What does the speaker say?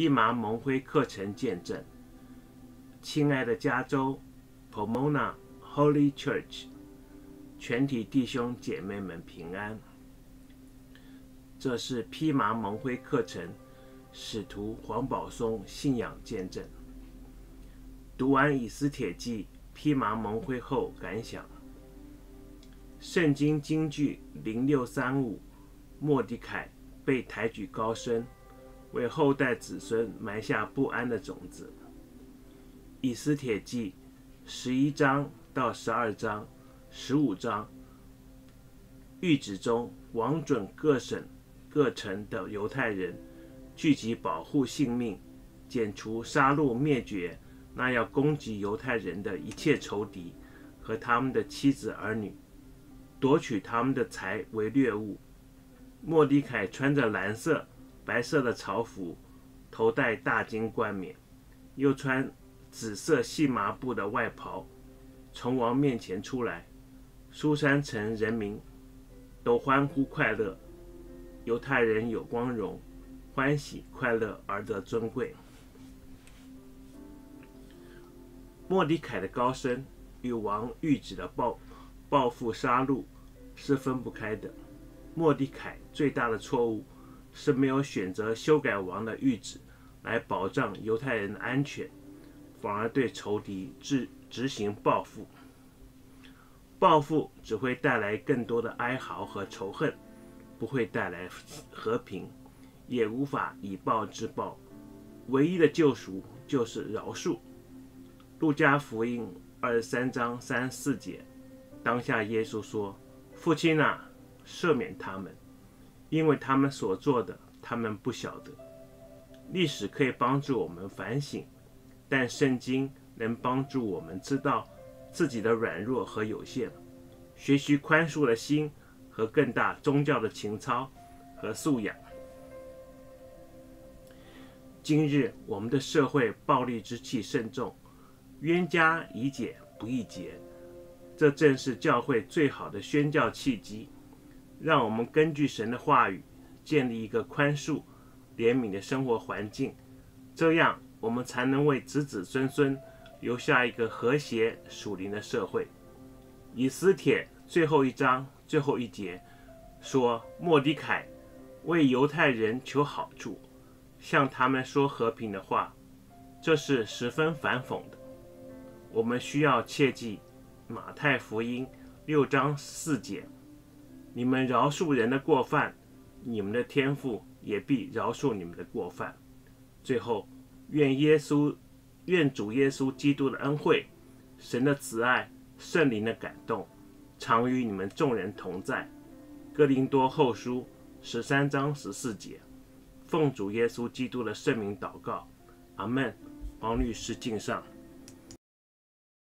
披麻蒙灰课程见证。亲爱的加州 Pomona Holy Church，全体弟兄姐妹们平安。这是披麻蒙灰课程使徒黄宝松信仰见证。读完以斯帖记披麻蒙灰后感想：圣经金句零六三五，莫迪凯被抬举高升。为后代子孙埋下不安的种子。以斯帖记十一章到十二章、十五章，谕旨中，王准各省各城的犹太人聚集，保护性命，剪除、杀戮、灭绝那要攻击犹太人的一切仇敌和他们的妻子儿女，夺取他们的财为掠物。莫迪凯穿着蓝色。白色的朝服，头戴大金冠冕，又穿紫色细麻布的外袍，从王面前出来。苏山城人民都欢呼快乐，犹太人有光荣，欢喜快乐而得尊贵。莫迪凯的高升与王谕旨的报报复杀戮是分不开的。莫迪凯最大的错误。是没有选择修改王的谕旨来保障犹太人的安全，反而对仇敌执执行报复。报复只会带来更多的哀嚎和仇恨，不会带来和平，也无法以暴制暴。唯一的救赎就是饶恕。路加福音二十三章三四节，当下耶稣说：“父亲啊，赦免他们。”因为他们所做的，他们不晓得。历史可以帮助我们反省，但圣经能帮助我们知道自己的软弱和有限，学习宽恕的心和更大宗教的情操和素养。今日我们的社会暴力之气甚重，冤家宜解不宜结，这正是教会最好的宣教契机。让我们根据神的话语，建立一个宽恕、怜悯的生活环境，这样我们才能为子子孙孙留下一个和谐属灵的社会。以斯帖最后一章最后一节说：“莫迪凯为犹太人求好处，向他们说和平的话，这是十分反讽的。我们需要切记马太福音六章四节。”你们饶恕人的过犯，你们的天父也必饶恕你们的过犯。最后，愿耶稣、愿主耶稣基督的恩惠、神的慈爱、圣灵的感动，常与你们众人同在。哥林多后书十三章十四节，奉主耶稣基督的圣名祷告，阿门。王律师敬上。